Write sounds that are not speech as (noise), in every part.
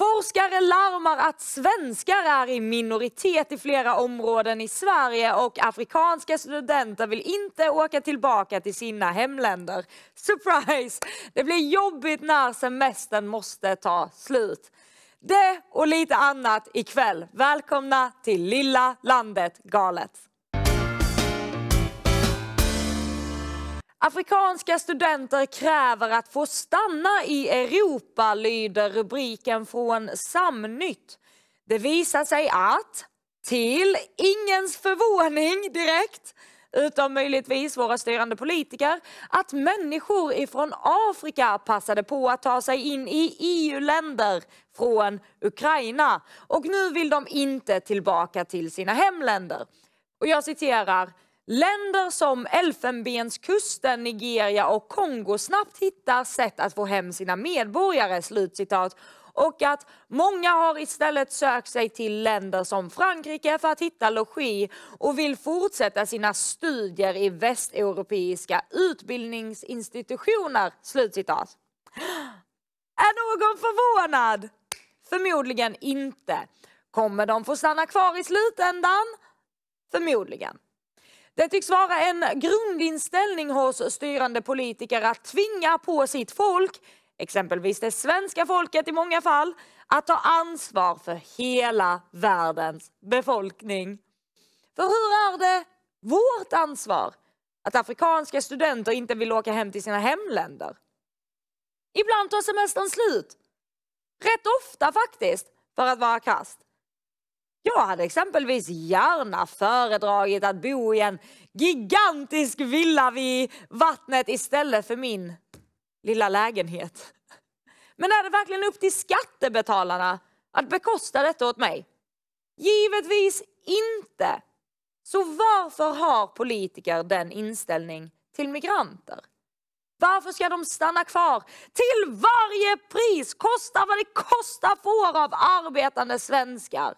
Forskare larmar att svenskar är i minoritet i flera områden i Sverige och afrikanska studenter vill inte åka tillbaka till sina hemländer. (laughs) Surprise! Det blir jobbigt när semestern måste ta slut. Det och lite annat ikväll. Välkomna till Lilla landet galet. Afrikanska studenter kräver att få stanna i Europa, lyder rubriken från Samnytt. Det visar sig att, till ingens förvåning direkt, utom möjligtvis våra styrande politiker, att människor ifrån Afrika passade på att ta sig in i EU-länder från Ukraina och nu vill de inte tillbaka till sina hemländer. Och jag citerar Länder som Elfenbenskusten, Nigeria och Kongo snabbt hittar sätt att få hem sina medborgare. Slutcitat. Och att många har istället sökt sig till länder som Frankrike för att hitta logi och vill fortsätta sina studier i västeuropeiska utbildningsinstitutioner. Slutcitat. Är någon förvånad? Förmodligen inte. Kommer de få stanna kvar i slutändan? Förmodligen. Det tycks vara en grundinställning hos styrande politiker att tvinga på sitt folk, exempelvis det svenska folket i många fall, att ta ansvar för hela världens befolkning. För hur är det vårt ansvar att afrikanska studenter inte vill åka hem till sina hemländer? Ibland tar semestern slut. Rätt ofta faktiskt, för att vara kast. Jag hade exempelvis gärna föredragit att bo i en gigantisk villa vid vattnet istället för min lilla lägenhet. Men är det verkligen upp till skattebetalarna att bekosta detta åt mig? Givetvis inte. Så varför har politiker den inställning till migranter? Varför ska de stanna kvar till varje pris, kosta vad det kosta får av arbetande svenskar?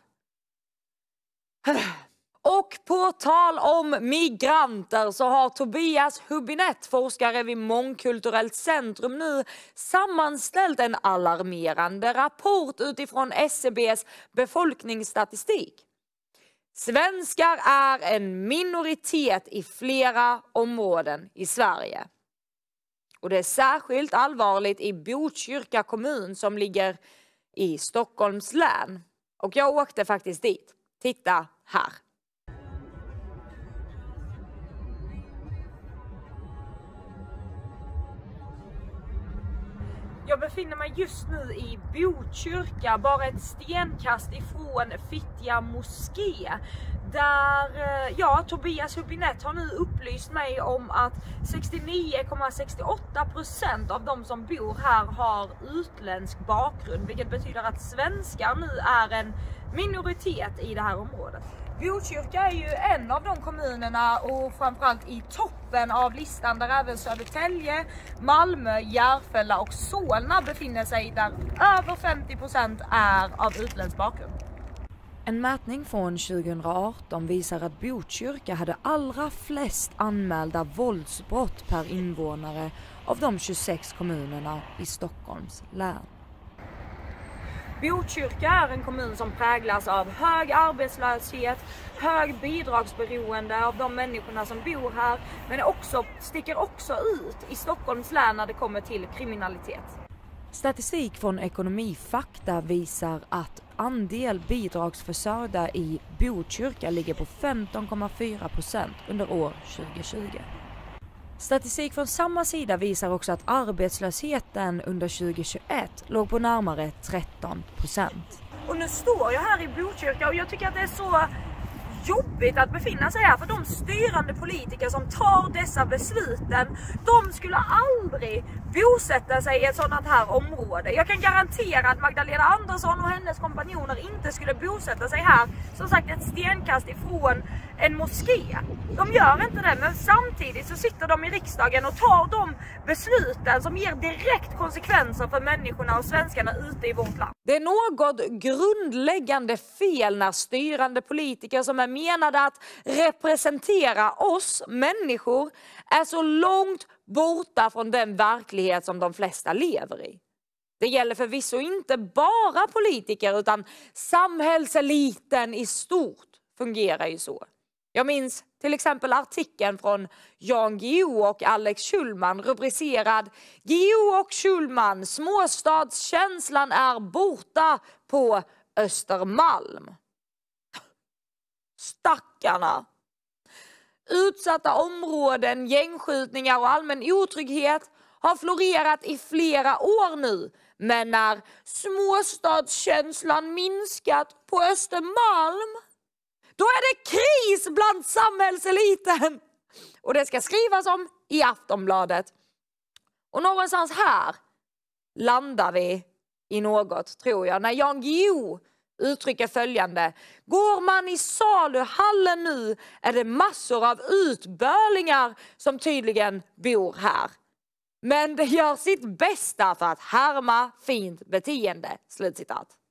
Och på tal om migranter så har Tobias Hubinett, forskare vid Mångkulturellt centrum nu sammanställt en alarmerande rapport utifrån SCBs befolkningsstatistik. Svenskar är en minoritet i flera områden i Sverige. Och det är särskilt allvarligt i Botkyrka kommun som ligger i Stockholms län. Och jag åkte faktiskt dit. Titta här. Jag befinner mig just nu i Botkyrka, bara ett stenkast ifrån Fittja moské. Där, eh, ja, Tobias Hubinett har nu upplyst mig om att 69,68% av de som bor här har utländsk bakgrund, vilket betyder att svenskar nu är en minoritet i det här området. Botkyrka är ju en av de kommunerna och framförallt i toppen av listan där även Södertälje, Malmö, Järfälla och Solna befinner sig där över 50% är av utländsk bakgrund. En mätning från 2018 visar att Botkyrka hade allra flest anmälda våldsbrott per invånare av de 26 kommunerna i Stockholms län. Botkyrka är en kommun som präglas av hög arbetslöshet, hög bidragsberoende av de människorna som bor här, men också, sticker också ut i Stockholms län när det kommer till kriminalitet. Statistik från Ekonomifakta visar att andel bidragsförsörjda i Botkyrka ligger på 15,4 procent under år 2020. Statistik från samma sida visar också att arbetslösheten under 2021 låg på närmare 13 procent. Och nu står jag här i Botkyrka och jag tycker att det är så jobbigt att befinna sig här för de styrande politiker som tar dessa besluten, de skulle aldrig bosätta sig i ett sådant här område. Jag kan garantera att Magdalena Andersson och hennes kompanjoner inte skulle bosätta sig här, som sagt ett stenkast ifrån en moské. De gör inte det, men samtidigt så sitter de i riksdagen och tar de besluten som ger direkt konsekvenser för människorna och svenskarna ute i vårt land. Det är något grundläggande fel när styrande politiker som är menade att representera oss människor är så långt borta från den verklighet som de flesta lever i. Det gäller förvisso inte bara politiker utan samhällseliten i stort fungerar ju så. Jag minns till exempel artikeln från Jan Guillou och Alex Schulman rubricerad Guillou och Schulman, småstadskänslan är borta på Östermalm. Stackarna! Utsatta områden, gängskjutningar och allmän otrygghet har florerat i flera år nu. Men när småstadskänslan minskat på Östermalm, då är det kris bland samhällseliten. Och det ska skrivas om i Aftonbladet. Och någonstans här landar vi i något, tror jag, när Jan Guillou uttrycker följande. Går man i saluhallen nu är det massor av utbörlingar som tydligen bor här. Men det gör sitt bästa för att härma fint beteende. Slutcitat.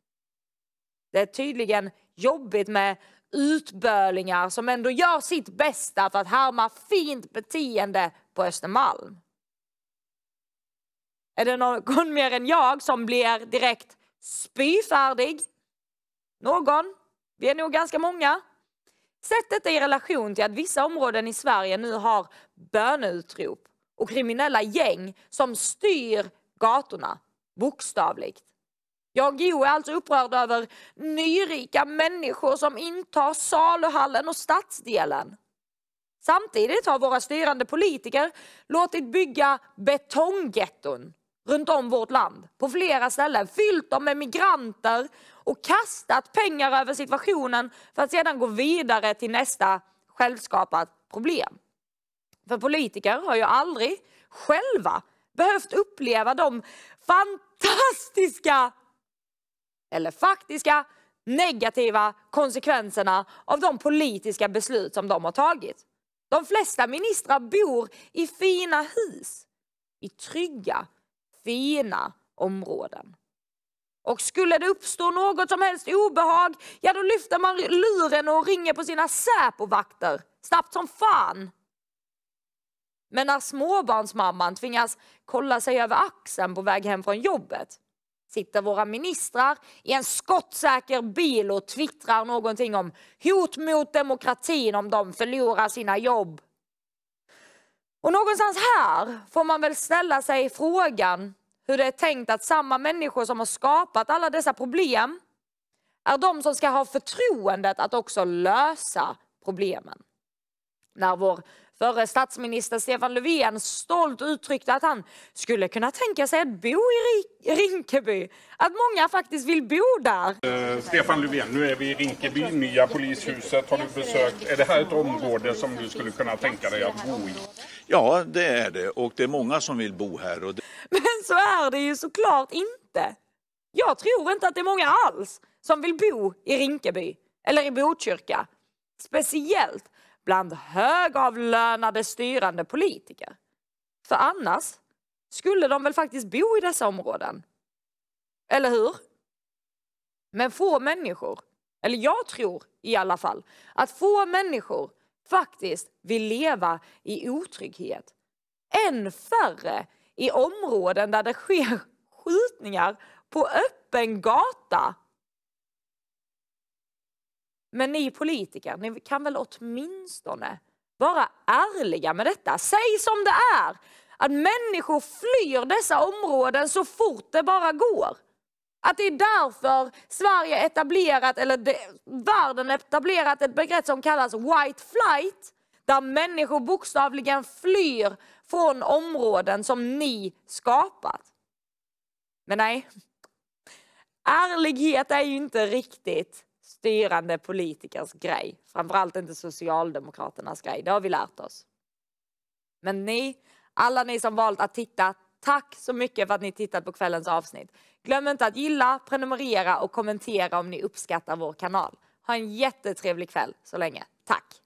Det är tydligen jobbigt med utbörlingar som ändå gör sitt bästa för att härma fint beteende på Östermalm. Är det någon (laughs) mer än jag som blir direkt spyfärdig? Någon? Vi är nog ganska många. Sätt detta i relation till att vissa områden i Sverige nu har böneutrop och kriminella gäng som styr gatorna, bokstavligt. Jan Guillou är alltså upprörd över nyrika människor som intar saluhallen och stadsdelen. Samtidigt har våra styrande politiker låtit bygga betonggetton runt om vårt land på flera ställen, fyllt dem med migranter och kastat pengar över situationen för att sedan gå vidare till nästa självskapat problem. För politiker har ju aldrig själva behövt uppleva de fantastiska eller faktiska negativa konsekvenserna av de politiska beslut som de har tagit. De flesta ministrar bor i fina hus, i trygga, fina områden. Och skulle det uppstå något som helst obehag, ja då lyfter man luren och ringer på sina Säpovakter, snabbt som fan. Men när småbarnsmamman tvingas kolla sig över axeln på väg hem från jobbet sitter våra ministrar i en skottsäker bil och twittrar någonting om hot mot demokratin om de förlorar sina jobb. Och någonstans här får man väl ställa sig frågan hur det är tänkt att samma människor som har skapat alla dessa problem är de som ska ha förtroendet att också lösa problemen. När vår Förre statsminister Stefan Löfven stolt uttryckte att han skulle kunna tänka sig att bo i Rinkeby. Att många faktiskt vill bo där. Uh, Stefan Löfven, nu är vi i Rinkeby, nya polishuset har du besökt. Är det här ett område som du skulle kunna tänka dig att bo i? Ja, det är det och det är många som vill bo här. Och det... (laughs) Men så är det ju såklart inte. Jag tror inte att det är många alls som vill bo i Rinkeby eller i Botkyrka. Speciellt bland högavlönade styrande politiker. För annars skulle de väl faktiskt bo i dessa områden? Eller hur? Men få människor, eller jag tror i alla fall, att få människor faktiskt vill leva i otrygghet. Än färre i områden där det sker skjutningar på öppen gata men ni politiker, ni kan väl åtminstone vara ärliga med detta. Säg som det är! Att människor flyr dessa områden så fort det bara går. Att det är därför Sverige etablerat, eller det, världen etablerat ett begrepp som kallas white flight. Där människor bokstavligen flyr från områden som ni skapat. Men nej, ärlighet är ju inte riktigt styrande politikers grej. Framförallt inte Socialdemokraternas grej, det har vi lärt oss. Men ni, alla ni som valt att titta, tack så mycket för att ni tittat på kvällens avsnitt. Glöm inte att gilla, prenumerera och kommentera om ni uppskattar vår kanal. Ha en jättetrevlig kväll så länge. Tack!